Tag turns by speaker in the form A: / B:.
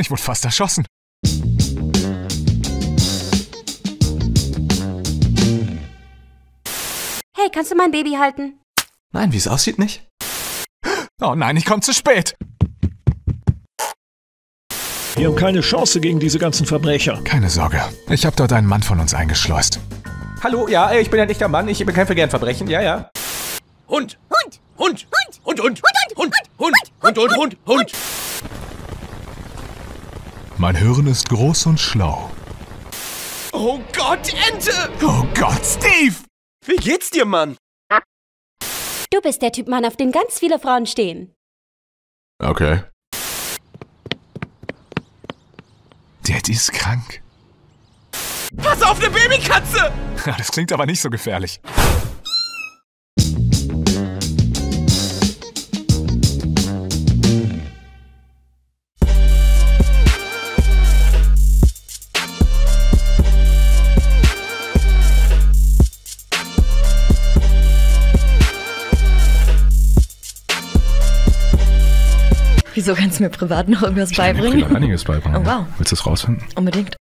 A: Ich wurde fast erschossen.
B: Hey, kannst du mein Baby halten?
C: Nein, wie es aussieht, nicht.
A: Oh nein, ich komme zu spät.
D: Wir haben keine Chance gegen diese ganzen Verbrecher.
A: Keine Sorge. Ich habe dort einen Mann von uns eingeschleust.
C: Hallo, ja, ich bin ein echter Mann. Ich bekämpfe gern Verbrechen. Ja, ja.
E: Hund! Hund! Hund! Hund! Hund! Hund! Hund! Hund! Hund! Hund! Hund! Hund!
A: Mein Hirn ist groß und schlau.
E: Oh Gott, Ente!
A: Oh Gott, Steve!
E: Wie geht's dir, Mann?
B: Du bist der Typ Mann, auf den ganz viele Frauen stehen.
A: Okay. Daddy ist krank.
E: Pass auf, eine Babykatze!
A: Das klingt aber nicht so gefährlich.
F: Wieso kannst du mir privat noch irgendwas
A: Ich kann dir
F: beibringen?
A: privat einiges beibringen.
F: Oh, wow.
A: Willst du es rausfinden?
F: Unbedingt.